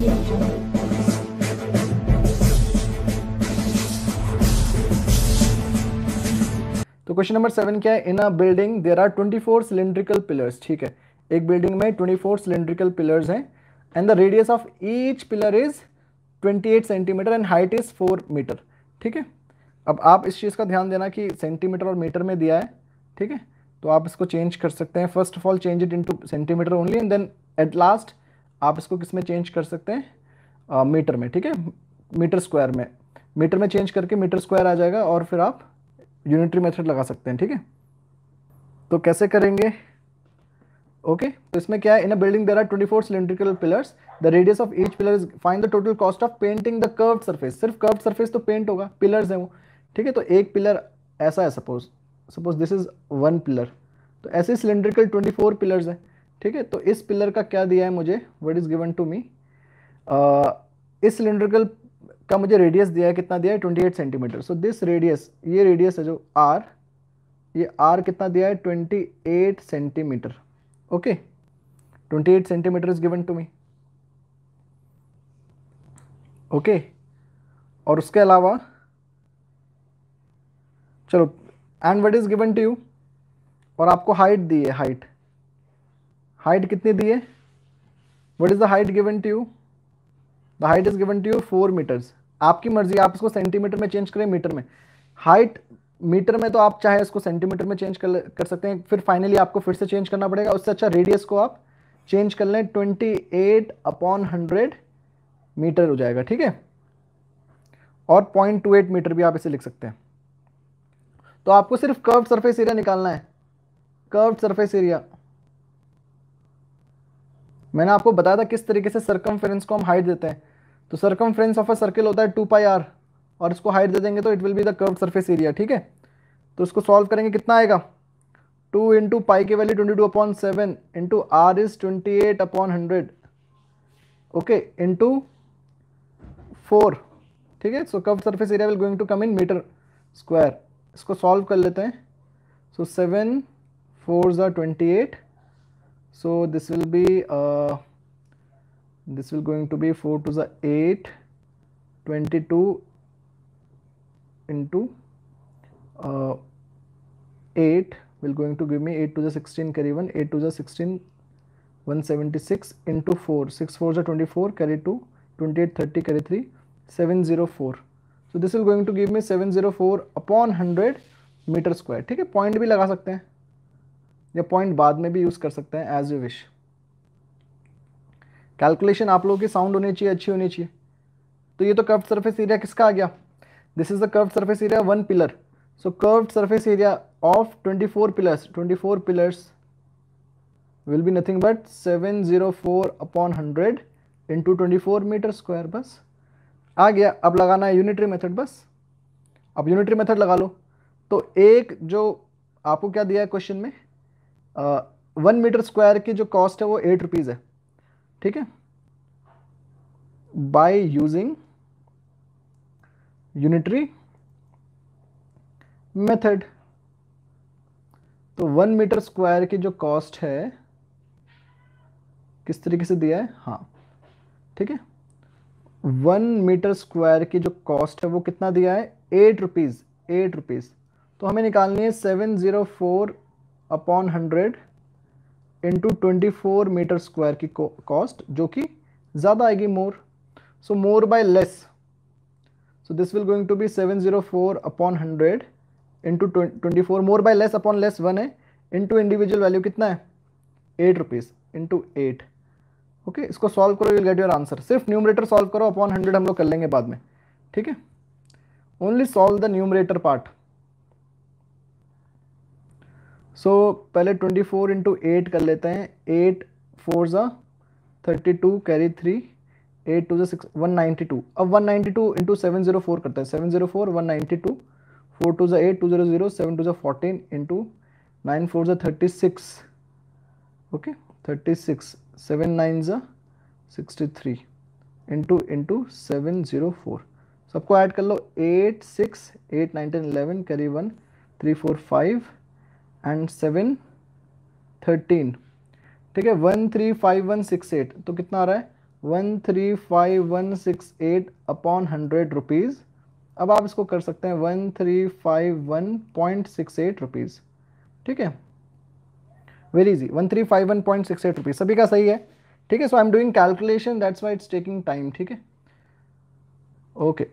तो question number seven क्या है? In a building there are twenty four cylindrical pillars ठीक है? एक बिल्डिंग में ट्वेंटी फोर सिलेंड्रिकल पिलर्स हैं and the radius of each pillar is twenty eight centimetre and height is four metre ठीक है? अब आप इस चीज़ का ध्यान देना कि सेंटीमीटर और मीटर में दिया है, ठीक है? तो आप इसको चेंज कर सकते हैं। First of all change it into centimetre only and then at last आप इसको किसमें चेंज कर सकते हैं? मीटर में, ठीक है? मीटर स्क्वायर में। मीटर में चेंज करके मीटर स्क्वायर आ जाएगा और फिर आप यूनिटरी मेथड लगा सकते हैं, ठीक है? तो कैसे करेंगे? ओके? तो इसमें क्या है? In a building there are 24 cylindrical pillars the radius of each pillar is find the total cost of painting the curve surface सिर्फ़ कर्व सरफेस तो पेंट होगा पिलर्स हैं वो, ठीक है? तो एक पिलर ऐसा है suppose suppose this is one pillar तो ऐसे सिलेंड्रिकल 24 पिलर्स है। ठीक है तो इस पिलर का क्या दिया है मुझे? What is given to me इस सिलेंड्रिकल का मुझे रेडियस दिया है, कितना दिया है? 28 सेंटीमीटर सो दिस रेडियस ये रेडियस है जो आर ये आर कितना दिया है? 28 centimetre okay 28 centimetre is given to me okay और उसके अलावा, चलो and what is given to you और आपको हाइट दी है हाइट हाइट कितनी दी है? What is the height given to you the height is given to you four metres आपकी मर्ज़ी, आप इसको सेंटीमीटर में चेंज करें मीटर में। हाइट मीटर में तो आप चाहे इसको सेंटीमीटर में चेंज कर कर सकते हैं। फिर फाइनली आपको फिर से चेंज करना पड़ेगा। उससे अच्छा रेडियस को आप चेंज कर लें। Twenty eight upon hundred metre हो जाएगा, ठीक है? और पॉइंट टू एट मीटर भी आप इसे लिख सकते हैं। तो आपको सिर्फ़ कर्व सरफेस एरिया निकालना है। कर्व सरफेस एरिया मैंने आपको बताया था किस तरीके से सरकम को हम हाइट देते हैं। तो सरकम ऑफ़ अ सर्किल होता है टू पाई आर और इसको हाइट दे देंगे तो it will be the curve surface area ठीक है? तो इसको सॉल्व करेंगे, कितना आएगा? टू इंटू पाई की value twenty two upon seven into r is twenty eight upon hundred okay into four ठीक है? So curve surface area will going to come in metre square इसको सॉल्व कर लेते हैं। सो सेवन फोर ज़ा twenty eight so this will be this will going to be four two ज़ा eight twenty two into uh, 8 will going to give me 8 to the 16 carry 1 8 to the 16 176 into 4 6 4 is 24 carry 2 28 30 carry 3 704 so this will going to give me 704 upon 100 metre square ठीक है point भी लगा सकते हैं या point बाद में भी यूज़ कर सकते हैं एज यू विश कैलकुलेशन आप लोगों की साउंड होनी चाहिए, अच्छी होनी चाहिए। तो ये तो कर्व सरफेस एरिया किसका आ गया? This is the curved surface area, one pillar. So curved surface area of 24 pillars 24 pillars will be nothing but 704 upon 100 into 24 metre square बस। आ गया, अब लगाना है यूनिटरी मेथड बस। अब यूनिटरी मेथड लगा लो। तो एक जो आपको क्या दिया है क्वेश्चन में? वन मीटर स्क्वायर की जो कॉस्ट है वो एट रुपीज़ है। ठीक है? बाय यूजिंग यूनिटरी मेथड तो वन मीटर स्क्वायर की जो कॉस्ट है, किस तरीके से दिया है? हाँ। ठीक है? वन मीटर स्क्वायर की जो कॉस्ट है वो कितना दिया है? एट रुपीज़ एट रुपीज़ तो हमें निकालनी है seven zero four upon hundred into twenty four metre square की कॉस्ट जो कि ज़्यादा आएगी more so more by less So, this will going to be 704 upon 100 into 24 more by less upon less 1 है. इंटू individual वैल्यू कितना है? Eight rupees into eight okay इसको solve करो विल गेट योर आंसर सिर्फ़ numerator solve करो upon 100 हम लोग कर लेंगे बाद में. ठीक है? Only solve the numerator part so so, पहले 24 फोर इंटू एट कर लेते हैं. एट फोर ज़ा thirty two carry three eight two six one ninety two अब one ninety two into seven zero four करते हैं. Seven zero four one ninety two four two ज़ा eight two zero zero seven two ज़ा fourteen into nine four ज़ा thirty six okay thirty six seven nine ज़ा sixty three into into seven zero four सबको add कर लो. Eight six eight nine ten eleven carry one three four five and seven thirteen ठीक है one three five one six eight तो कितना आ रहा है? One three five one six eight upon hundred rupees अब आप इसको कर सकते हैं one three five one point six eight rupees ठीक है? Very easy one three five one point six eight rupees सभी का सही है? ठीक है so I am doing calculation that's why it's taking time ठीक है? ओके